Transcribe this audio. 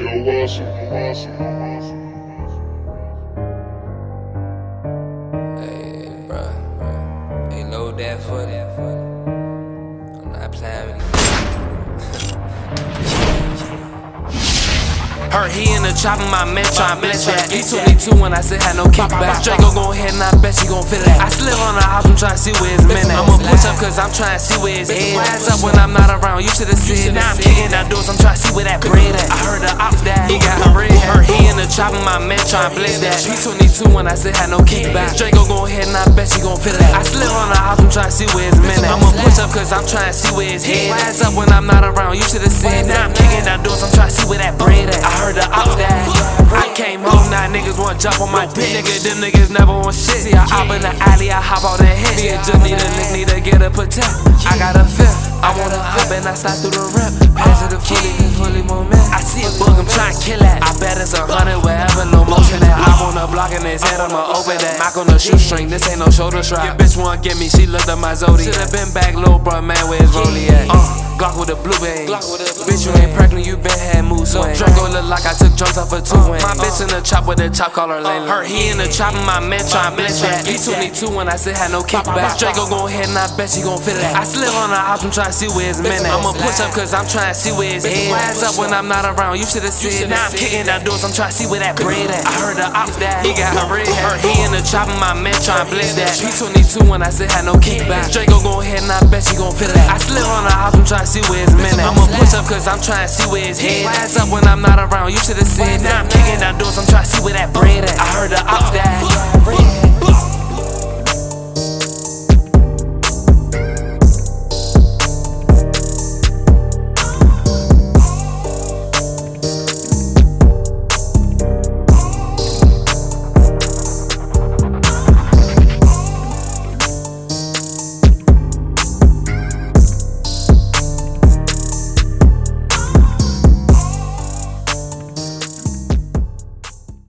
Hey, for that. I'm not playing with these. Heard he in the chop my man tryna bless that. He 22 when I said had no kickback. Draco gon' hit and I bet she gon' feel that. I the house, I'm tryna see where his man at. I'ma push up cause I'm tryna see where his head. Ass up when I'm not around, you should've seen. Now I'm kicking down doors, I'm tryna see where that bread at. I heard the ops that he got bread. Heard he in the chop of my man tryna bless that. He 22 when I said had no kickback. Draco gon' hit and I bet she gon' feel that. I slip on the house, I'm tryna see where his man at. I'ma push up cause I'm tryna see where his head. Ass up when I'm not around, you should've seen. Now now niggas want jump on my dick. Nigga, them niggas never want shit. See, I hop in the alley, I hop out and hit. Me and just need a lick, need to get a protect. I got a fifth, I wanna flip and I slide through the rip. Pass it to fully, fully moment. I see a bug, I'm trying to kill that. I bet it's a hundred wherever, no motion that. I'm on the block and his head, I'ma open that. Mac on the shoestring, this ain't no shoulder strap. Your bitch wanna get me, she looked at my zodiac. Should've been back, little bro, man, where's Rolly at? Uh. Glock with a blue bang. Bitch, you ain't pregnant, you been had mood swing. Draco look like I took drugs off a two uh, wing. My bitch in the chop with a chop collar uh, lane. Her he in the chop, and my man tryna bless that. He 22 when I said had no kickback. Draco gon' hit and I bet she gon' feel that. I slip on the house, I'm tryna see where his man at. I'ma push up cause I'm tryna see where his head. Ass up when I'm not around, you should've seen. Now I'm kicking down doors, I'm tryna see where that bread at. I heard the ops that he got her red. Her he in the chop, and my man tryna bless that. He 22 when I said had no kickback. Draco gon' hit and I bet she gon' feel that. I slip on the house, I'm tryna see where his at. I'ma push up cause I'm tryna see where his head. Ass up when I'm not around, you should've seen. Now I'm kicking down doors, I'm tryna see where that bread at. I heard the ops that